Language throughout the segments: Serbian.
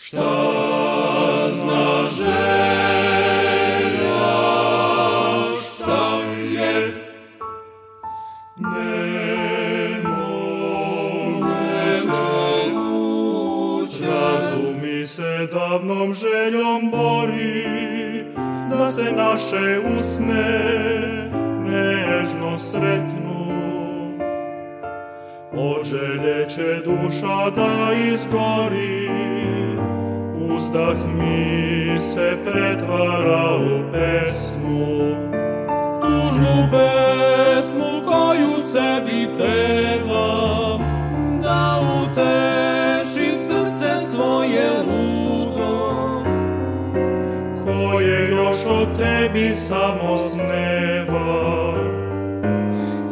Šta zna želja, šta je nemoguće. Razumi se davnom željom bori, da se naše usne nežno sretnu. Od želje će duša da izgori, uzdah mi se pretvara u pesmu. Tužnu pesmu koju sebi pevam, da utešim srce svoje lugom, koje još o tebi samo sneva.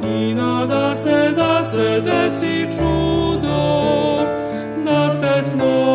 I nada se da se desi čudo, da se snovi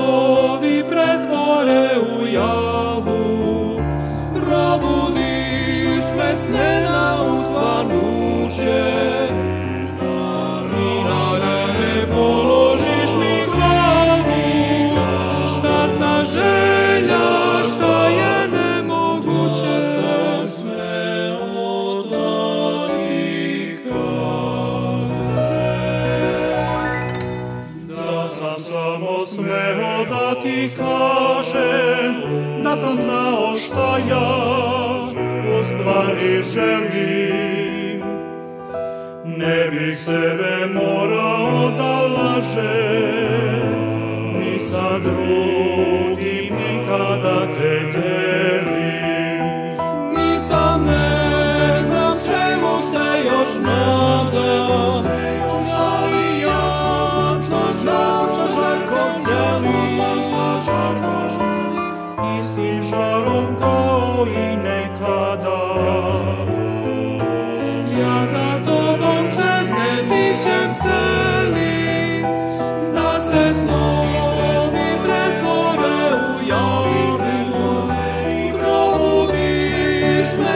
samo smeo da ti kažem Da sam znao šta ja stvari želim Ne bih sebe morao da lažem Ni sa drugim nikada te delim. Nisam ne znam čemu se još nadam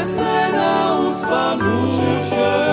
Sena usvanuše